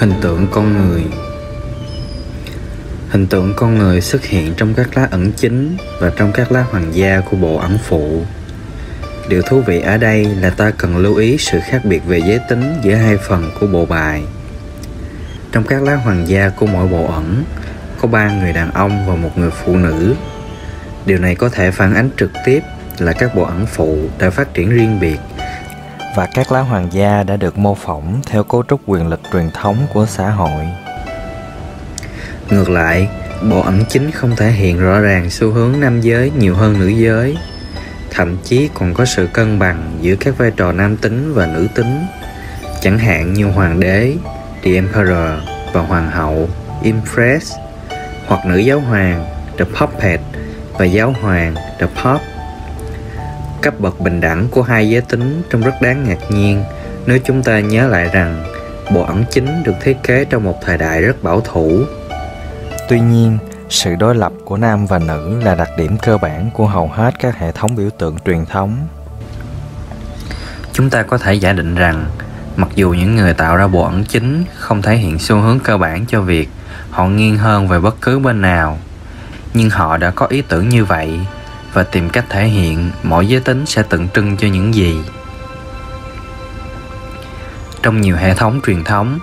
hình tượng con người. Hình tượng con người xuất hiện trong các lá ẩn chính và trong các lá hoàng gia của bộ ẩn phụ. Điều thú vị ở đây là ta cần lưu ý sự khác biệt về giới tính giữa hai phần của bộ bài. Trong các lá hoàng gia của mỗi bộ ẩn, có ba người đàn ông và một người phụ nữ. Điều này có thể phản ánh trực tiếp là các bộ ẩn phụ đã phát triển riêng biệt và các lá hoàng gia đã được mô phỏng theo cấu trúc quyền lực truyền thống của xã hội. Ngược lại, bộ ảnh chính không thể hiện rõ ràng xu hướng nam giới nhiều hơn nữ giới. Thậm chí còn có sự cân bằng giữa các vai trò nam tính và nữ tính. Chẳng hạn như hoàng đế, the emperor và hoàng hậu empress hoặc nữ giáo hoàng the puppet và giáo hoàng the pop cấp bậc bình đẳng của hai giới tính trông rất đáng ngạc nhiên. Nếu chúng ta nhớ lại rằng bộ ẩn chính được thiết kế trong một thời đại rất bảo thủ. Tuy nhiên sự đối lập của nam và nữ là đặc điểm cơ bản của hầu hết các hệ thống biểu tượng truyền thống. Chúng ta có thể giả định rằng mặc dù những người tạo ra bộ ẩn chính không thể hiện xu hướng cơ bản cho việc họ nghiêng hơn về bất cứ bên nào nhưng họ đã có ý tưởng như vậy và tìm cách thể hiện mỗi giới tính sẽ tượng trưng cho những gì. Trong nhiều hệ thống truyền thống,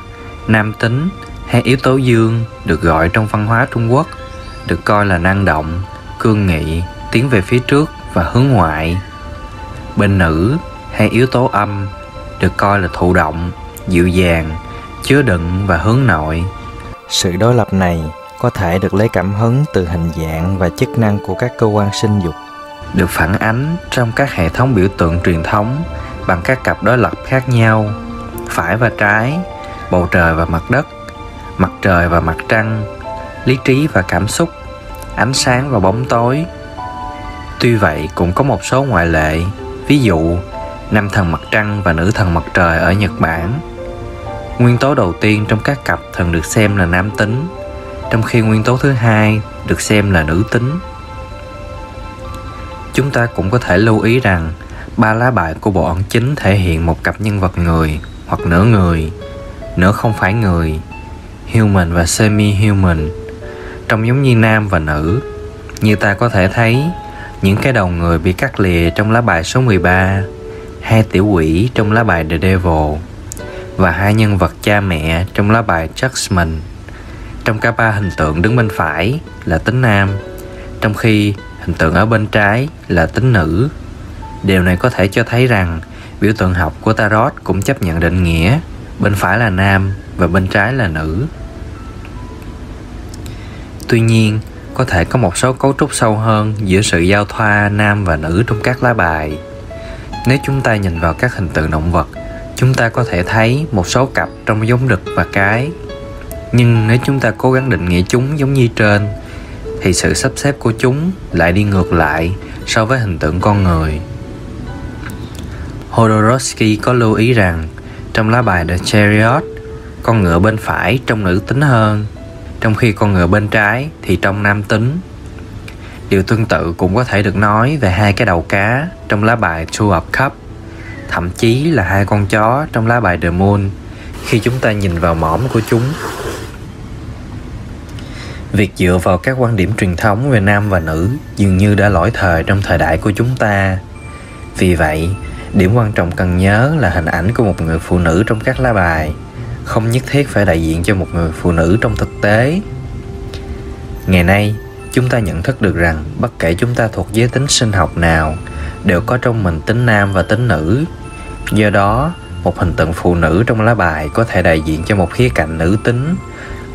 nam tính hay yếu tố dương được gọi trong văn hóa trung quốc, được coi là năng động, cương nghị, tiến về phía trước và hướng ngoại. Bên nữ hay yếu tố âm được coi là thụ động, dịu dàng, chứa đựng và hướng nội. Sự đối lập này có thể được lấy cảm hứng từ hình dạng và chức năng của các cơ quan sinh dục. Được phản ánh trong các hệ thống biểu tượng truyền thống bằng các cặp đối lập khác nhau, phải và trái, bầu trời và mặt đất, mặt trời và mặt trăng, lý trí và cảm xúc, ánh sáng và bóng tối. Tuy vậy, cũng có một số ngoại lệ, ví dụ nam thần mặt trăng và nữ thần mặt trời ở nhật bản. Nguyên tố đầu tiên trong các cặp thường được xem là nam tính trong khi nguyên tố thứ hai được xem là nữ tính. Chúng ta cũng có thể lưu ý rằng, ba lá bài của bộ ẩn chính thể hiện một cặp nhân vật người hoặc nửa người, nửa không phải người, human và semi-human. Trông giống như nam và nữ. Như ta có thể thấy, những cái đầu người bị cắt lìa trong lá bài số 13 hai tiểu quỷ trong lá bài The Devil và hai nhân vật cha mẹ trong lá bài Judgment trong cả ba hình tượng đứng bên phải là tính nam, trong khi hình tượng ở bên trái là tính nữ. Điều này có thể cho thấy rằng biểu tượng học của tarot cũng chấp nhận định nghĩa bên phải là nam và bên trái là nữ. Tuy nhiên, có thể có một số cấu trúc sâu hơn giữa sự giao thoa nam và nữ trong các lá bài. Nếu chúng ta nhìn vào các hình tượng động vật, chúng ta có thể thấy một số cặp trong giống đực và cái nhưng nếu chúng ta cố gắng định nghĩa chúng giống như trên, thì sự sắp xếp của chúng lại đi ngược lại so với hình tượng con người. Hodorowski có lưu ý rằng, trong lá bài The Chariot, con ngựa bên phải trông nữ tính hơn, trong khi con ngựa bên trái thì trông nam tính. Điều tương tự cũng có thể được nói về hai cái đầu cá trong lá bài Two of Cup thậm chí là hai con chó trong lá bài The Moon, khi chúng ta nhìn vào mõm của chúng việc dựa vào các quan điểm truyền thống về nam và nữ dường như đã lỗi thời trong thời đại của chúng ta. Vì vậy, điểm quan trọng cần nhớ là hình ảnh của một người phụ nữ trong các lá bài, không nhất thiết phải đại diện cho một người phụ nữ trong thực tế. Ngày nay, chúng ta nhận thức được rằng bất kể chúng ta thuộc giới tính sinh học nào, đều có trong mình tính nam và tính nữ. Do đó, một hình tượng phụ nữ trong lá bài có thể đại diện cho một khía cạnh nữ tính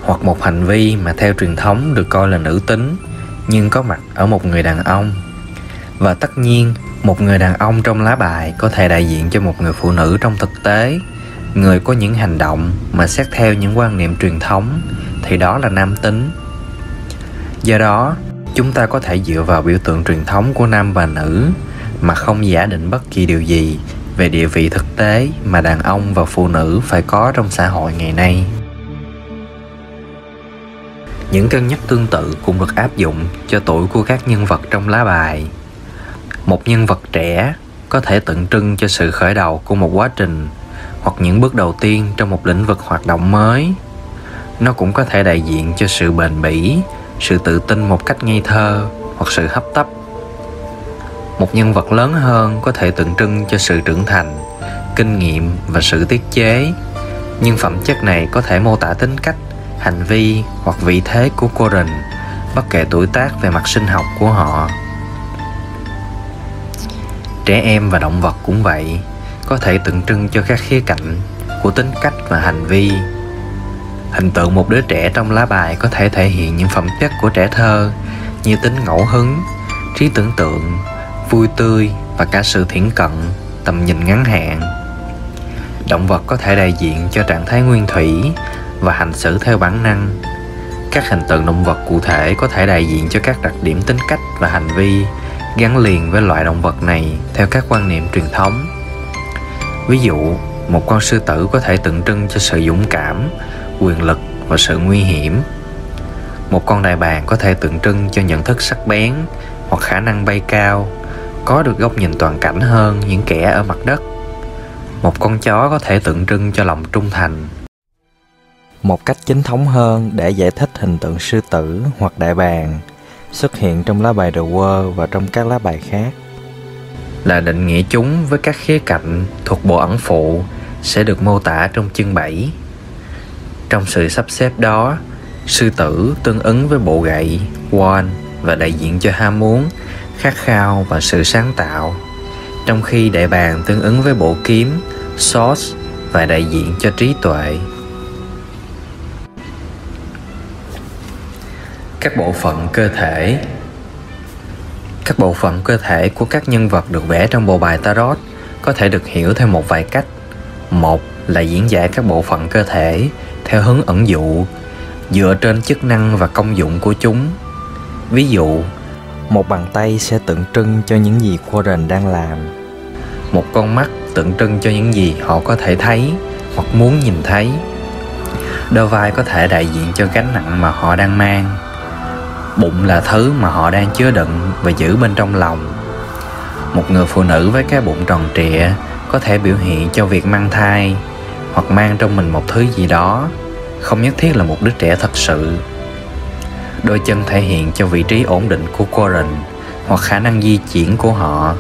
hoặc một hành vi mà theo truyền thống được coi là nữ tính, nhưng có mặt ở một người đàn ông. Và tất nhiên, một người đàn ông trong lá bài có thể đại diện cho một người phụ nữ trong thực tế. Người có những hành động mà xét theo những quan niệm truyền thống thì đó là nam tính. Do đó, chúng ta có thể dựa vào biểu tượng truyền thống của nam và nữ mà không giả định bất kỳ điều gì về địa vị thực tế mà đàn ông và phụ nữ phải có trong xã hội ngày nay những cân nhắc tương tự cũng được áp dụng cho tuổi của các nhân vật trong lá bài. Một nhân vật trẻ có thể tượng trưng cho sự khởi đầu của một quá trình hoặc những bước đầu tiên trong một lĩnh vực hoạt động mới. Nó cũng có thể đại diện cho sự bền bỉ, sự tự tin một cách ngây thơ hoặc sự hấp tấp. Một nhân vật lớn hơn có thể tượng trưng cho sự trưởng thành, kinh nghiệm và sự tiết chế, nhưng phẩm chất này có thể mô tả tính cách hành vi hoặc vị thế của cô rình, bất kể tuổi tác về mặt sinh học của họ. Trẻ em và động vật cũng vậy, có thể tượng trưng cho các khía cạnh của tính cách và hành vi. Hình tượng một đứa trẻ trong lá bài có thể thể hiện những phẩm chất của trẻ thơ như tính ngẫu hứng, trí tưởng tượng, vui tươi và cả sự thiển cận, tầm nhìn ngắn hạn. Động vật có thể đại diện cho trạng thái nguyên thủy và hành xử theo bản năng. Các hình tượng động vật cụ thể có thể đại diện cho các đặc điểm tính cách và hành vi gắn liền với loại động vật này theo các quan niệm truyền thống. Ví dụ, một con sư tử có thể tượng trưng cho sự dũng cảm, quyền lực và sự nguy hiểm. Một con đại bàng có thể tượng trưng cho nhận thức sắc bén hoặc khả năng bay cao, có được góc nhìn toàn cảnh hơn những kẻ ở mặt đất. Một con chó có thể tượng trưng cho lòng trung thành một cách chính thống hơn để giải thích hình tượng sư tử hoặc đại bàng xuất hiện trong lá bài The World và trong các lá bài khác là định nghĩa chúng với các khía cạnh thuộc bộ ẩn phụ sẽ được mô tả trong chương 7. Trong sự sắp xếp đó, sư tử tương ứng với bộ gậy, wand và đại diện cho ham muốn, khát khao và sự sáng tạo. Trong khi đại bàng tương ứng với bộ kiếm, sword và đại diện cho trí tuệ. Các bộ phận cơ thể. Các bộ phận cơ thể của các nhân vật được vẽ trong bộ bài tarot có thể được hiểu theo một vài cách. Một là diễn giải các bộ phận cơ thể theo hướng ẩn dụ, dựa trên chức năng và công dụng của chúng. Ví dụ, một bàn tay sẽ tượng trưng cho những gì Warren đang làm. Một con mắt tượng trưng cho những gì họ có thể thấy hoặc muốn nhìn thấy. Đôi vai có thể đại diện cho gánh nặng mà họ đang mang bụng là thứ mà họ đang chứa đựng và giữ bên trong lòng. Một người phụ nữ với cái bụng tròn trịa có thể biểu hiện cho việc mang thai hoặc mang trong mình một thứ gì đó, không nhất thiết là một đứa trẻ thật sự. Đôi chân thể hiện cho vị trí ổn định của Corin hoặc khả năng di chuyển của họ.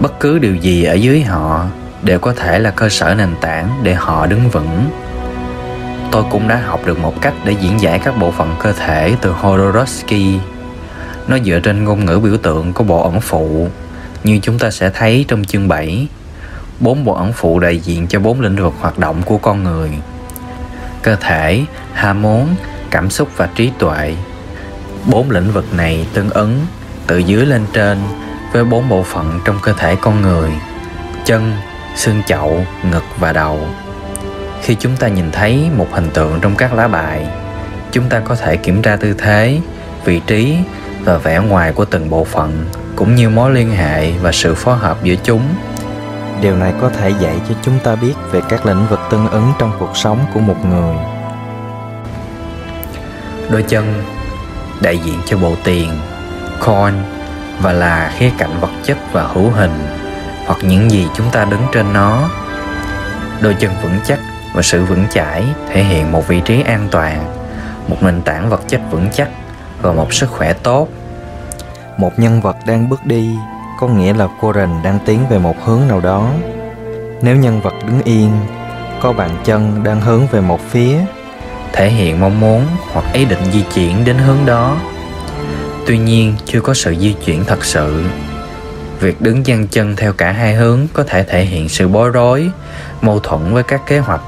Bất cứ điều gì ở dưới họ đều có thể là cơ sở nền tảng để họ đứng vững tôi cũng đã học được một cách để diễn giải các bộ phận cơ thể từ Hodorowski. Nó dựa trên ngôn ngữ biểu tượng của bộ ẩn phụ, như chúng ta sẽ thấy trong chương 7. Bốn bộ ẩn phụ đại diện cho bốn lĩnh vực hoạt động của con người. Cơ thể, ham muốn, cảm xúc và trí tuệ. Bốn lĩnh vực này tương ứng từ dưới lên trên với bốn bộ phận trong cơ thể con người chân xương chậu ngực và đầu khi chúng ta nhìn thấy một hình tượng trong các lá bài, chúng ta có thể kiểm tra tư thế, vị trí và vẻ ngoài của từng bộ phận, cũng như mối liên hệ và sự phối hợp giữa chúng. Điều này có thể dạy cho chúng ta biết về các lĩnh vực tương ứng trong cuộc sống của một người. Đôi chân, đại diện cho bộ tiền, coin và là khía cạnh vật chất và hữu hình, hoặc những gì chúng ta đứng trên nó. Đôi chân vững chắc và sự vững chãi thể hiện một vị trí an toàn, một nền tảng vật chất vững chắc và một sức khỏe tốt. Một nhân vật đang bước đi có nghĩa là cô Warren đang tiến về một hướng nào đó. Nếu nhân vật đứng yên, có bàn chân đang hướng về một phía, thể hiện mong muốn hoặc ý định di chuyển đến hướng đó. Tuy nhiên, chưa có sự di chuyển thật sự. Việc đứng dang chân theo cả hai hướng có thể thể hiện sự bối rối, mâu thuẫn với các kế hoạch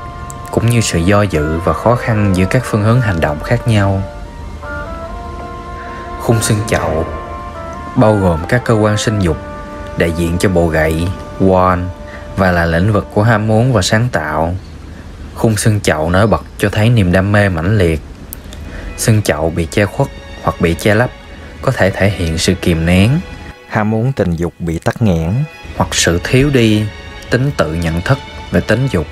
cũng như sự do dự và khó khăn giữa các phương hướng hành động khác nhau. Khung xương chậu bao gồm các cơ quan sinh dục đại diện cho bộ gậy, wand và là lĩnh vực của ham muốn và sáng tạo. Khung xương chậu nổi bật cho thấy niềm đam mê mãnh liệt. Xương chậu bị che khuất hoặc bị che lấp có thể thể hiện sự kìm nén, ham muốn tình dục bị tắc nghẽn hoặc sự thiếu đi, tính tự nhận thức về tính dục.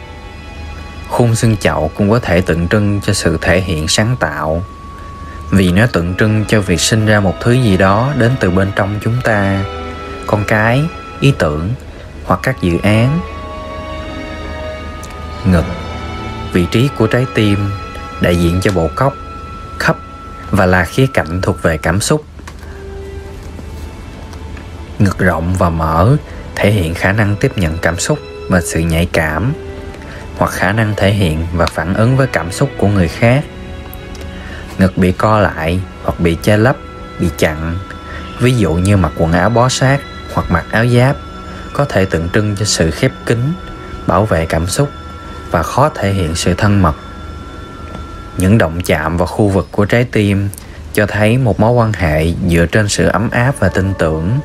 Khung xương chậu cũng có thể tượng trưng cho sự thể hiện sáng tạo. Vì nó tượng trưng cho việc sinh ra một thứ gì đó đến từ bên trong chúng ta con cái ý tưởng hoặc các dự án. Ngực vị trí của trái tim đại diện cho bộ cốc, khắp và là khía cạnh thuộc về cảm xúc. Ngực rộng và mở thể hiện khả năng tiếp nhận cảm xúc và sự nhạy cảm hoặc khả năng thể hiện và phản ứng với cảm xúc của người khác. Ngực bị co lại hoặc bị che lấp, bị chặn, ví dụ như mặc quần áo bó sát hoặc mặc áo giáp, có thể tượng trưng cho sự khép kín, bảo vệ cảm xúc và khó thể hiện sự thân mật. Những động chạm vào khu vực của trái tim cho thấy một mối quan hệ dựa trên sự ấm áp và tin tưởng.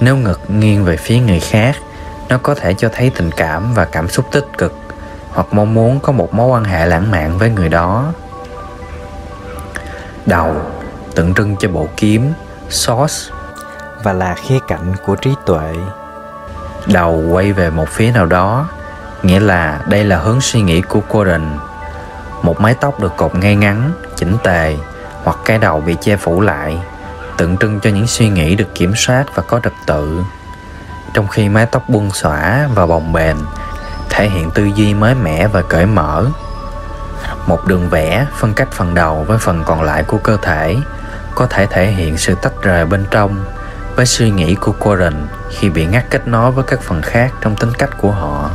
Nếu ngực nghiêng về phía người khác nó có thể cho thấy tình cảm và cảm xúc tích cực hoặc mong muốn có một mối quan hệ lãng mạn với người đó. Đầu tượng trưng cho bộ kiếm source và là khía cạnh của trí tuệ. Đầu quay về một phía nào đó nghĩa là đây là hướng suy nghĩ của Gordon một mái tóc được cột ngay ngắn chỉnh tề hoặc cái đầu bị che phủ lại tượng trưng cho những suy nghĩ được kiểm soát và có trật tự trong khi mái tóc buông xõa và bồng bềnh, thể hiện tư duy mới mẻ và cởi mở. Một đường vẽ phân cách phần đầu với phần còn lại của cơ thể có thể thể hiện sự tách rời bên trong với suy nghĩ của Corin khi bị ngắt kết nối với các phần khác trong tính cách của họ.